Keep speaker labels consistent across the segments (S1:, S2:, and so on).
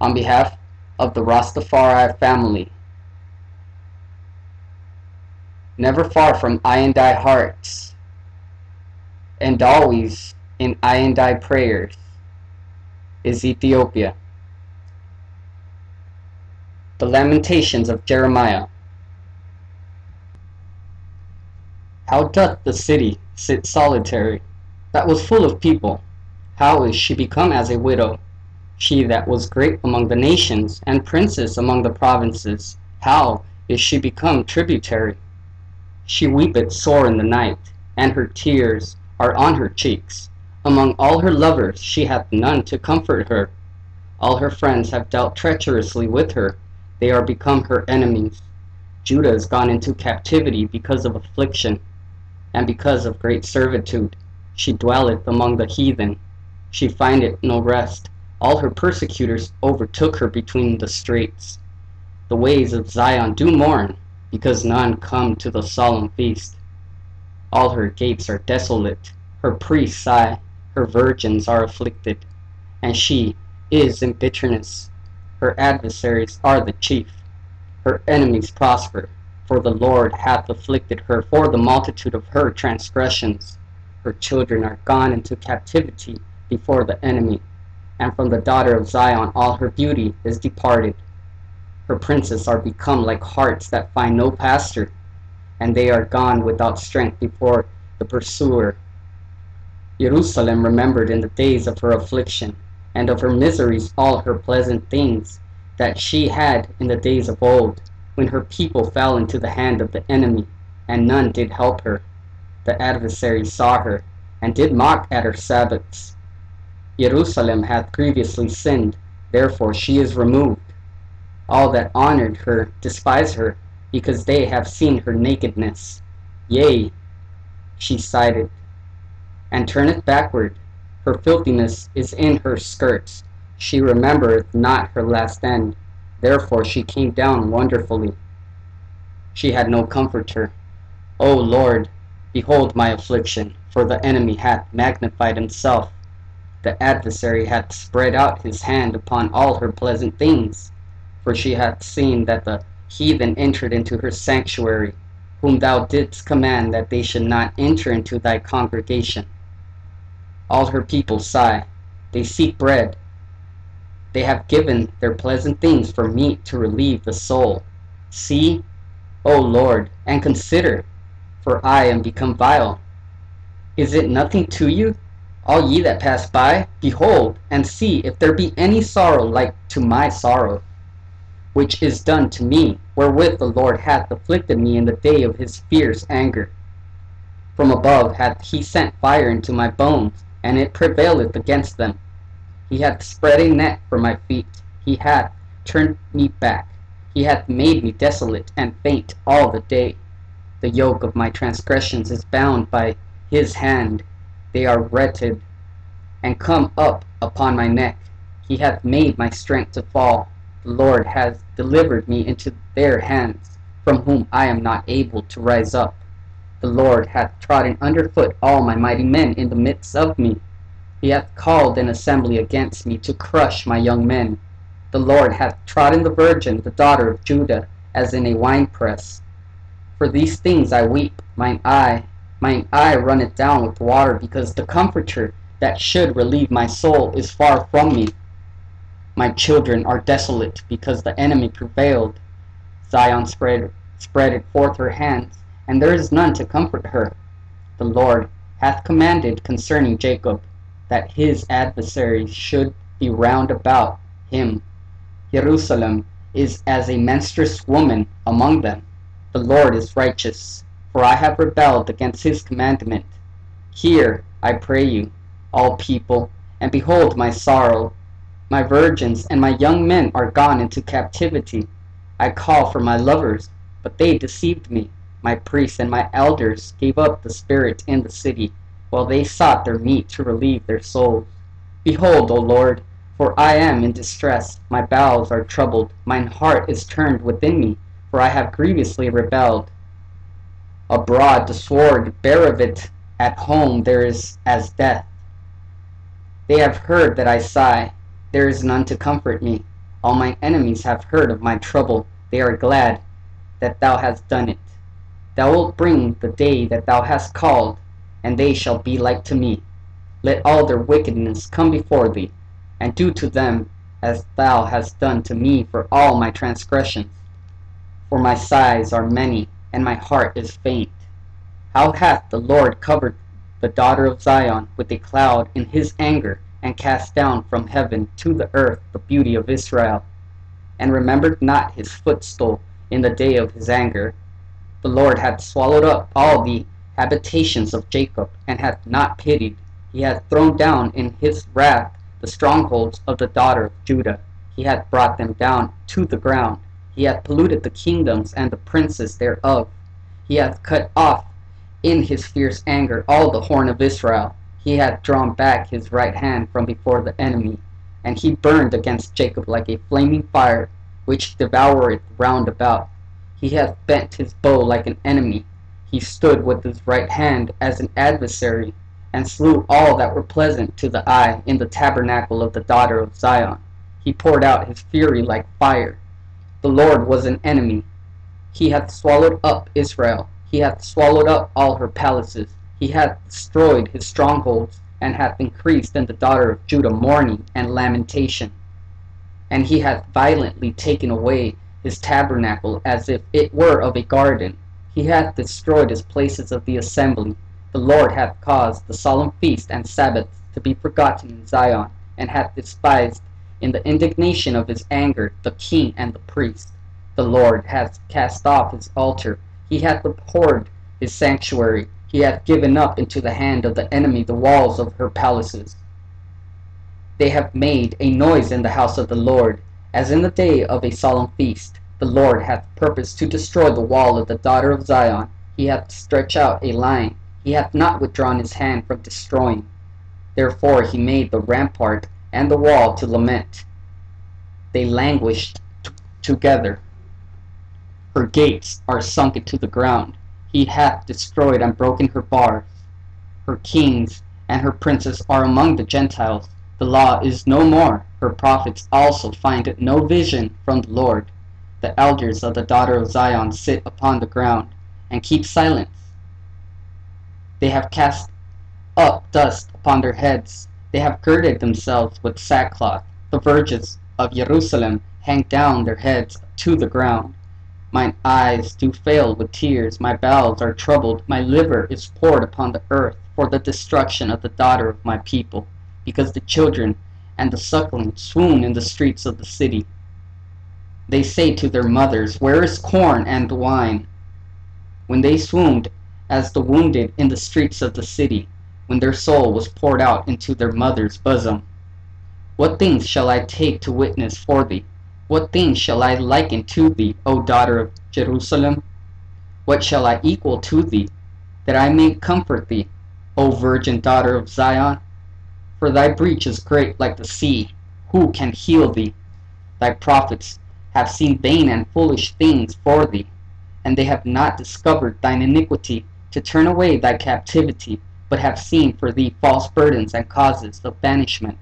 S1: on behalf of the Rastafari family. Never far from I and I hearts, and always in I and I prayers, is Ethiopia. The Lamentations of Jeremiah. How doth the city sit solitary, that was full of people? How is she become as a widow? She that was great among the nations, and princess among the provinces, how is she become tributary? She weepeth sore in the night, and her tears are on her cheeks. Among all her lovers she hath none to comfort her. All her friends have dealt treacherously with her, they are become her enemies. Judah is gone into captivity because of affliction, and because of great servitude. She dwelleth among the heathen. She findeth no rest. All her persecutors overtook her between the straits. The ways of Zion do mourn, because none come to the solemn feast. All her gates are desolate. Her priests sigh. Her virgins are afflicted. And she is in bitterness. Her adversaries are the chief. Her enemies prosper, for the Lord hath afflicted her for the multitude of her transgressions. Her children are gone into captivity before the enemy, and from the daughter of Zion all her beauty is departed. Her princes are become like harts that find no pasture, and they are gone without strength before the pursuer. Jerusalem remembered in the days of her affliction, and of her miseries all her pleasant things that she had in the days of old, when her people fell into the hand of the enemy, and none did help her. The adversary saw her, and did mock at her Sabbaths. Jerusalem hath grievously sinned, therefore she is removed. All that honored her despise her, because they have seen her nakedness. Yea, she sided, and turneth backward, her filthiness is in her skirts. She remembereth not her last end. Therefore she came down wonderfully. She had no comforter. O Lord, behold my affliction, for the enemy hath magnified himself. The adversary hath spread out his hand upon all her pleasant things. For she hath seen that the heathen entered into her sanctuary, whom thou didst command that they should not enter into thy congregation. All her people sigh, they seek bread. They have given their pleasant things for meat to relieve the soul. See, O Lord, and consider, for I am become vile. Is it nothing to you, all ye that pass by? Behold, and see if there be any sorrow like to my sorrow, which is done to me, wherewith the Lord hath afflicted me in the day of his fierce anger. From above hath he sent fire into my bones, and it prevaileth against them. He hath spread a net for my feet. He hath turned me back. He hath made me desolate and faint all the day. The yoke of my transgressions is bound by his hand. They are wretched, and come up upon my neck. He hath made my strength to fall. The Lord hath delivered me into their hands, from whom I am not able to rise up. The Lord hath trodden under foot all my mighty men in the midst of me. He hath called an assembly against me to crush my young men. The Lord hath trodden the virgin, the daughter of Judah, as in a winepress. For these things I weep, mine eye, mine eye runneth down with water, because the Comforter that should relieve my soul is far from me. My children are desolate, because the enemy prevailed. Zion spread spreadeth forth her hands, and there is none to comfort her. The Lord hath commanded concerning Jacob, that his adversaries should be round about him. Jerusalem is as a menstruous woman among them. The Lord is righteous, for I have rebelled against his commandment. Hear, I pray you, all people, and behold my sorrow. My virgins and my young men are gone into captivity. I call for my lovers, but they deceived me. My priests and my elders gave up the spirit in the city, while they sought their meat to relieve their souls. Behold, O Lord, for I am in distress, my bowels are troubled, mine heart is turned within me, for I have grievously rebelled. Abroad the sword bear of it at home there is as death. They have heard that I sigh, there is none to comfort me. All my enemies have heard of my trouble. They are glad that thou hast done it. Thou wilt bring the day that thou hast called, and they shall be like to me. Let all their wickedness come before thee, and do to them as thou hast done to me for all my transgressions. For my sighs are many, and my heart is faint. How hath the Lord covered the daughter of Zion with a cloud in his anger, and cast down from heaven to the earth the beauty of Israel, and remembered not his footstool in the day of his anger. The Lord hath swallowed up all the habitations of Jacob, and hath not pitied. He hath thrown down in his wrath the strongholds of the daughter of Judah. He hath brought them down to the ground. He hath polluted the kingdoms and the princes thereof. He hath cut off in his fierce anger all the horn of Israel. He hath drawn back his right hand from before the enemy, and he burned against Jacob like a flaming fire, which devoureth round about. He hath bent his bow like an enemy. He stood with his right hand as an adversary, and slew all that were pleasant to the eye in the tabernacle of the daughter of Zion. He poured out his fury like fire. The Lord was an enemy. He hath swallowed up Israel. He hath swallowed up all her palaces. He hath destroyed his strongholds, and hath increased in the daughter of Judah mourning and lamentation. And he hath violently taken away his tabernacle as if it were of a garden. He hath destroyed his places of the assembly. The Lord hath caused the solemn feast and Sabbaths to be forgotten in Zion, and hath despised in the indignation of his anger the king and the priest. The Lord hath cast off his altar. He hath abhorred his sanctuary. He hath given up into the hand of the enemy the walls of her palaces. They have made a noise in the house of the Lord, as in the day of a solemn feast. The Lord hath purposed to destroy the wall of the daughter of Zion. He hath stretched out a line. He hath not withdrawn his hand from destroying. Therefore he made the rampart and the wall to lament. They languished together. Her gates are sunk into the ground. He hath destroyed and broken her bars. Her kings and her princes are among the Gentiles. The law is no more. Her prophets also find no vision from the Lord. The elders of the daughter of Zion sit upon the ground and keep silence. They have cast up dust upon their heads. They have girded themselves with sackcloth. The virgins of Jerusalem hang down their heads to the ground. Mine eyes do fail with tears, my bowels are troubled, my liver is poured upon the earth for the destruction of the daughter of my people because the children and the suckling swoon in the streets of the city. They say to their mothers, Where is corn and wine? When they swooned as the wounded in the streets of the city, when their soul was poured out into their mother's bosom. What things shall I take to witness for thee? What things shall I liken to thee, O daughter of Jerusalem? What shall I equal to thee, that I may comfort thee, O virgin daughter of Zion? For thy breach is great like the sea. Who can heal thee? Thy prophets have seen vain and foolish things for thee, and they have not discovered thine iniquity to turn away thy captivity, but have seen for thee false burdens and causes of banishment.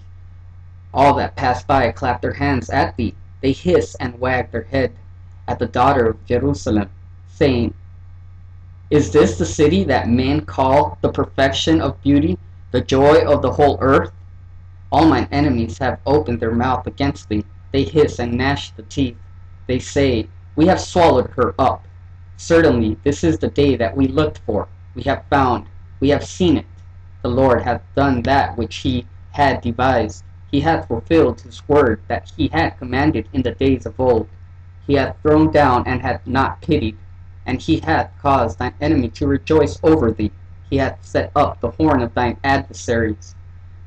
S1: All that pass by clap their hands at thee, they hiss and wag their head at the daughter of Jerusalem, saying, Is this the city that men call the perfection of beauty, the joy of the whole earth. All mine enemies have opened their mouth against thee. They hiss and gnash the teeth. They say, We have swallowed her up. Certainly this is the day that we looked for. We have found, we have seen it. The Lord hath done that which he had devised. He hath fulfilled his word that he had commanded in the days of old. He hath thrown down and hath not pitied, and he hath caused thine enemy to rejoice over thee. He hath set up the horn of thine adversaries.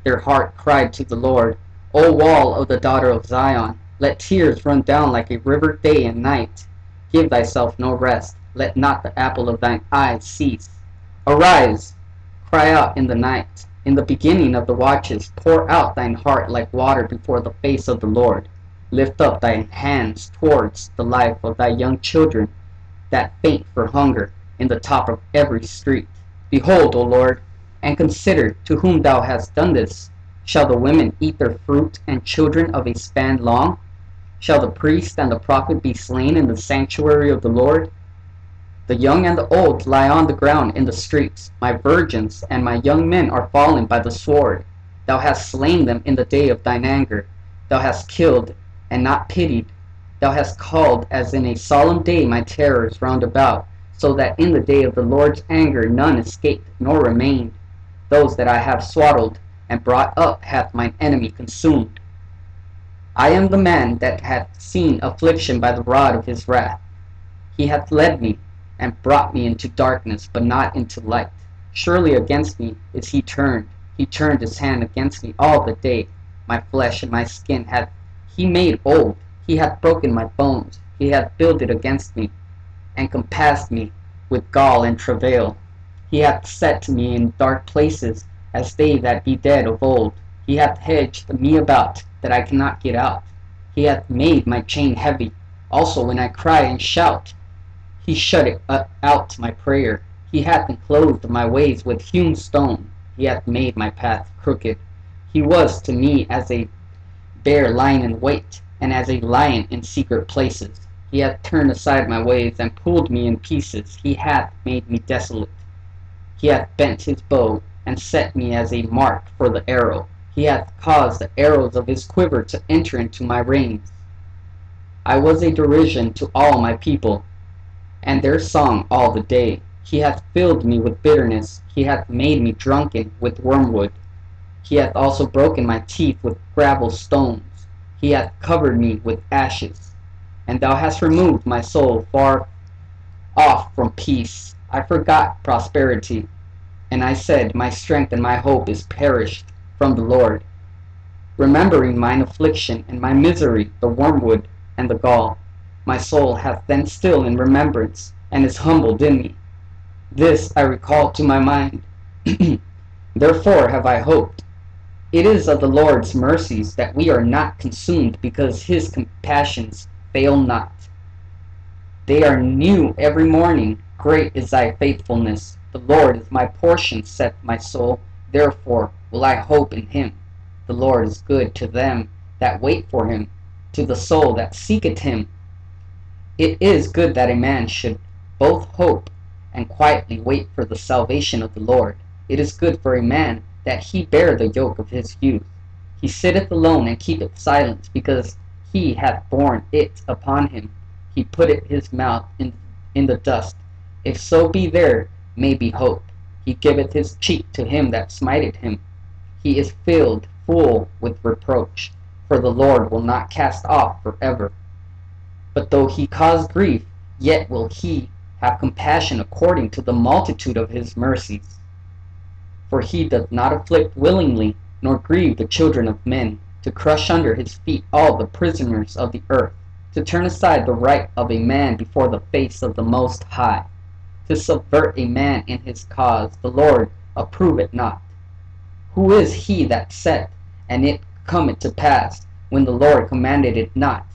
S1: Their heart cried to the Lord, O wall of the daughter of Zion, let tears run down like a river day and night. Give thyself no rest, let not the apple of thine eye cease. Arise, cry out in the night. In the beginning of the watches, pour out thine heart like water before the face of the Lord. Lift up thine hands towards the life of thy young children that faint for hunger in the top of every street. Behold, O Lord, and consider to whom thou hast done this. Shall the women eat their fruit, and children of a span long? Shall the priest and the prophet be slain in the sanctuary of the Lord? The young and the old lie on the ground in the streets. My virgins and my young men are fallen by the sword. Thou hast slain them in the day of thine anger. Thou hast killed and not pitied. Thou hast called as in a solemn day my terrors round about, so that in the day of the Lord's anger none escaped nor remained. Those that I have swaddled and brought up hath mine enemy consumed. I am the man that hath seen affliction by the rod of his wrath. He hath led me and brought me into darkness, but not into light. Surely against me is he turned. He turned his hand against me all the day. My flesh and my skin hath he made old. He hath broken my bones. He hath builded against me, and compassed me with gall and travail. He hath set me in dark places, as they that be dead of old. He hath hedged me about, that I cannot get out. He hath made my chain heavy. Also when I cry and shout, he shut it out my prayer. He hath enclosed my ways with hewn stone. He hath made my path crooked. He was to me as a bear lying in wait, and as a lion in secret places. He hath turned aside my ways, and pulled me in pieces. He hath made me desolate. He hath bent his bow, and set me as a mark for the arrow. He hath caused the arrows of his quiver to enter into my reins. I was a derision to all my people, and their song all the day. He hath filled me with bitterness. He hath made me drunken with wormwood. He hath also broken my teeth with gravel stones. He hath covered me with ashes. And thou hast removed my soul far off from peace. I forgot prosperity. And I said, My strength and my hope is perished from the Lord. Remembering mine affliction and my misery, the wormwood and the gall, my soul hath then still in remembrance, and is humbled in me. This I recall to my mind. Therefore have I hoped. It is of the Lord's mercies that we are not consumed, because his compassions fail not. They are new every morning. Great is thy faithfulness. The Lord is my portion, saith my soul. Therefore will I hope in him. The Lord is good to them that wait for him, to the soul that seeketh him. It is good that a man should both hope and quietly wait for the salvation of the Lord. It is good for a man that he bear the yoke of his youth. He sitteth alone and keepeth silence, because he hath borne it upon him. He putteth his mouth in, in the dust. If so be there may be hope. He giveth his cheek to him that smiteth him. He is filled full with reproach, for the Lord will not cast off for ever. But though he cause grief, yet will he have compassion according to the multitude of his mercies. For he doth not afflict willingly, nor grieve the children of men, to crush under his feet all the prisoners of the earth, to turn aside the right of a man before the face of the Most High, to subvert a man in his cause, the Lord approve it not. Who is he that said, and it cometh to pass, when the Lord commanded it not?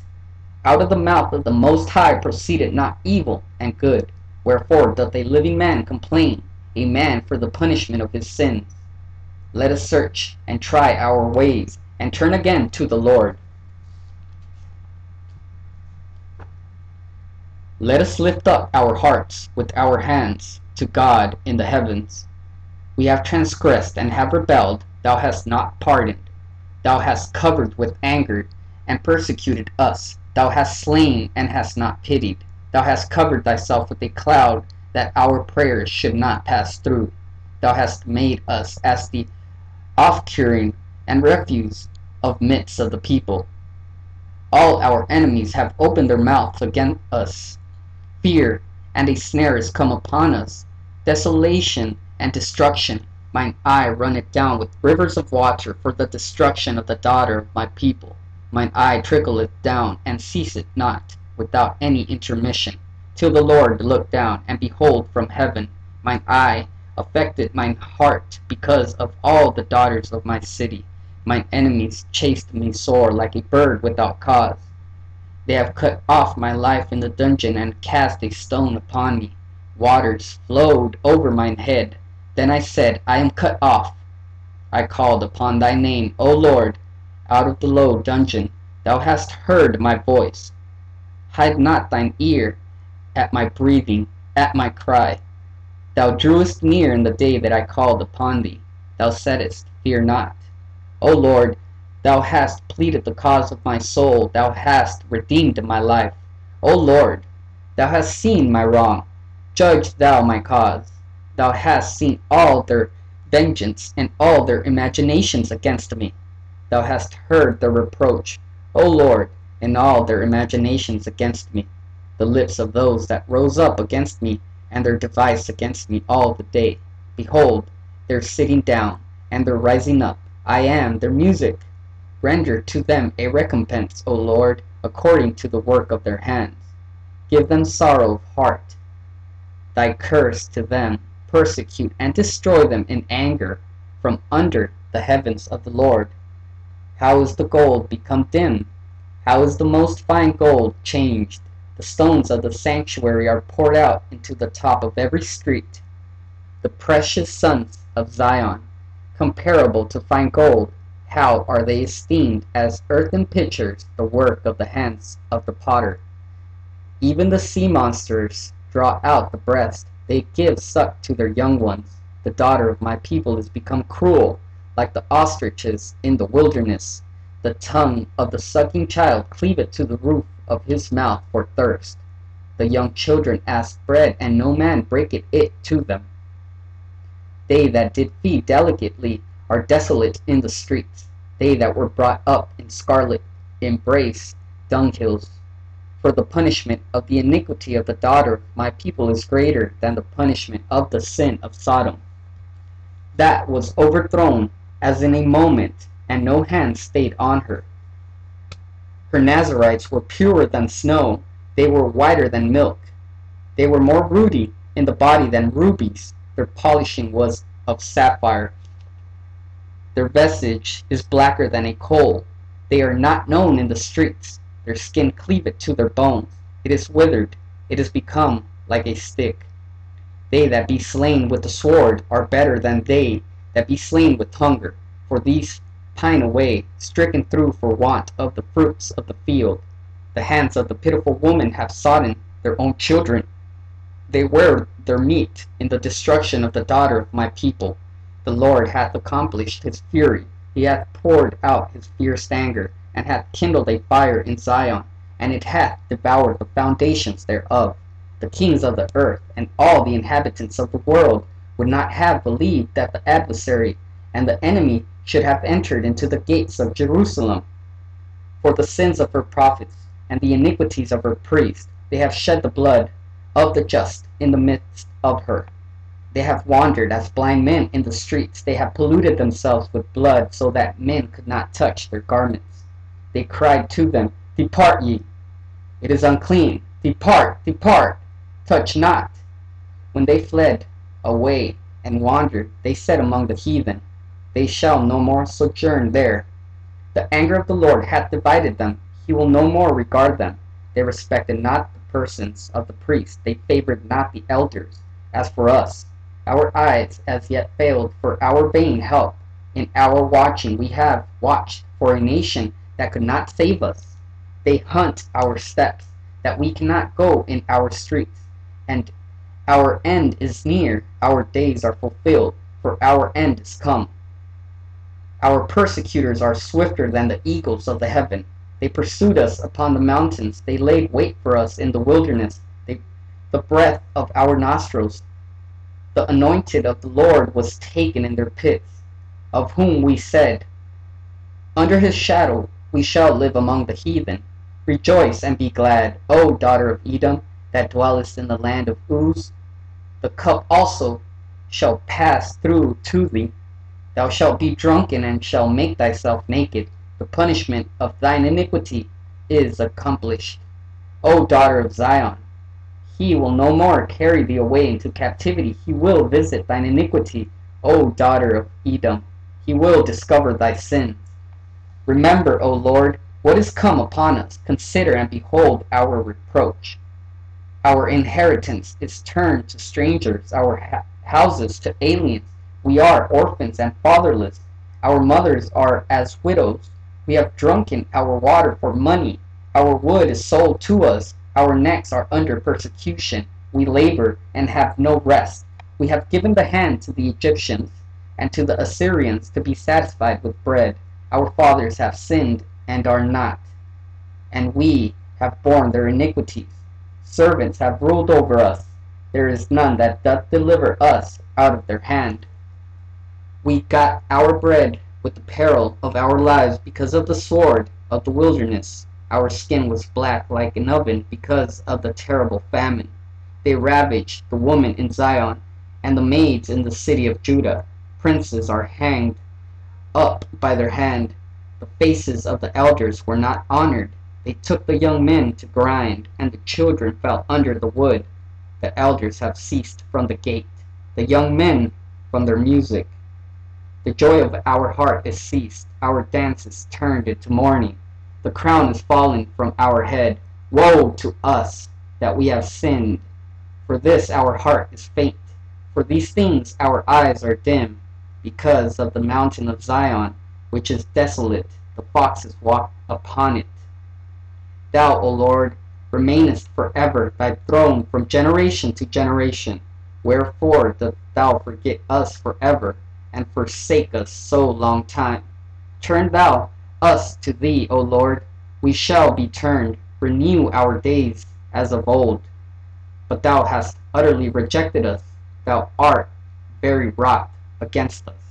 S1: Out of the mouth of the Most High proceeded not evil and good. Wherefore doth a living man complain, a man for the punishment of his sins? Let us search and try our ways, and turn again to the Lord. Let us lift up our hearts with our hands to God in the heavens. We have transgressed and have rebelled, thou hast not pardoned. Thou hast covered with anger and persecuted us. Thou hast slain and hast not pitied. Thou hast covered thyself with a cloud that our prayers should not pass through. Thou hast made us as the offscouring and refuse of midst of the people. All our enemies have opened their mouths against us. Fear and a snare is come upon us. Desolation and destruction. Mine eye runneth down with rivers of water for the destruction of the daughter of my people. Mine eye trickleth down and ceaseth not without any intermission, till the Lord look down and behold from heaven. Mine eye affected mine heart because of all the daughters of my city. Mine enemies chased me sore like a bird without cause. They have cut off my life in the dungeon and cast a stone upon me. Waters flowed over mine head. Then I said, I am cut off. I called upon thy name, O Lord, out of the low dungeon. thou hast heard my voice. Hide not thine ear at my breathing, at my cry. Thou drewest near in the day that I called upon thee. Thou saidst, Fear not. O Lord, thou hast pleaded the cause of my soul. Thou hast redeemed my life. O Lord, thou hast seen my wrong. Judge thou my cause. Thou hast seen all their vengeance and all their imaginations against me. Thou hast heard their reproach, O Lord, and all their imaginations against me, the lips of those that rose up against me, and their device against me all the day. Behold, their sitting down, and their rising up. I am their music. Render to them a recompense, O Lord, according to the work of their hands. Give them sorrow of heart. Thy curse to them, persecute and destroy them in anger from under the heavens of the Lord. How is the gold become dim? How is the most fine gold changed? The stones of the sanctuary are poured out into the top of every street. The precious sons of Zion, comparable to fine gold, how are they esteemed as earthen pitchers, the work of the hands of the potter. Even the sea monsters draw out the breast, they give suck to their young ones. The daughter of my people is become cruel, like the ostriches in the wilderness. The tongue of the sucking child cleaveth to the roof of his mouth for thirst. The young children ask bread, and no man breaketh it to them. They that did feed delicately are desolate in the streets. They that were brought up in scarlet embrace dunghills. For the punishment of the iniquity of the daughter of my people is greater than the punishment of the sin of Sodom. That was overthrown as in a moment, and no hand stayed on her. Her Nazarites were purer than snow, they were whiter than milk. They were more ruddy in the body than rubies, their polishing was of sapphire. Their vestige is blacker than a coal. They are not known in the streets. Their skin cleaveth to their bones. It is withered. It is become like a stick. They that be slain with the sword are better than they that be slain with hunger. For these pine away, stricken through for want of the fruits of the field. The hands of the pitiful woman have sodden their own children. They wear their meat in the destruction of the daughter of my people. The Lord hath accomplished his fury. He hath poured out his fierce anger, and hath kindled a fire in Zion, and it hath devoured the foundations thereof. The kings of the earth and all the inhabitants of the world would not have believed that the adversary and the enemy should have entered into the gates of Jerusalem. For the sins of her prophets and the iniquities of her priests, they have shed the blood of the just in the midst of her. They have wandered as blind men in the streets. They have polluted themselves with blood so that men could not touch their garments. They cried to them, Depart ye. It is unclean. Depart, depart. Touch not. When they fled away and wandered, they said among the heathen, they shall no more sojourn there. The anger of the Lord hath divided them, he will no more regard them. They respected not the persons of the priests, they favored not the elders. As for us, our eyes as yet failed for our vain help. In our watching we have watched for a nation that could not save us. They hunt our steps, that we cannot go in our streets. And our end is near, our days are fulfilled, for our end is come. Our persecutors are swifter than the eagles of the heaven. They pursued us upon the mountains. They laid wait for us in the wilderness. They, the breath of our nostrils. The anointed of the Lord was taken in their pits, of whom we said, Under his shadow we shall live among the heathen. Rejoice and be glad, O daughter of Edom, that dwellest in the land of Uz. The cup also shall pass through to thee Thou shalt be drunken and shalt make thyself naked. The punishment of thine iniquity is accomplished. O daughter of Zion, he will no more carry thee away into captivity. He will visit thine iniquity. O daughter of Edom, he will discover thy sins. Remember, O Lord, what is come upon us. Consider and behold our reproach. Our inheritance is turned to strangers, our houses to aliens. We are orphans and fatherless. Our mothers are as widows. We have drunken our water for money. Our wood is sold to us. Our necks are under persecution. We labor and have no rest. We have given the hand to the Egyptians and to the Assyrians to be satisfied with bread. Our fathers have sinned and are not, and we have borne their iniquities. Servants have ruled over us. There is none that doth deliver us out of their hand. We got our bread with the peril of our lives because of the sword of the wilderness. Our skin was black like an oven because of the terrible famine. They ravaged the woman in Zion and the maids in the city of Judah. Princes are hanged up by their hand. The faces of the elders were not honored. They took the young men to grind, and the children fell under the wood. The elders have ceased from the gate, the young men from their music. The joy of our heart is ceased, our dance is turned into mourning. The crown is fallen from our head. Woe to us that we have sinned! For this our heart is faint. For these things our eyes are dim, because of the mountain of Zion, which is desolate, the foxes walk upon it. Thou, O Lord, remainest forever, thy throne from generation to generation. Wherefore dost thou forget us forever? and forsake us so long time. Turn thou us to thee, O Lord, we shall be turned, renew our days as of old. But thou hast utterly rejected us, thou art very wroth against us.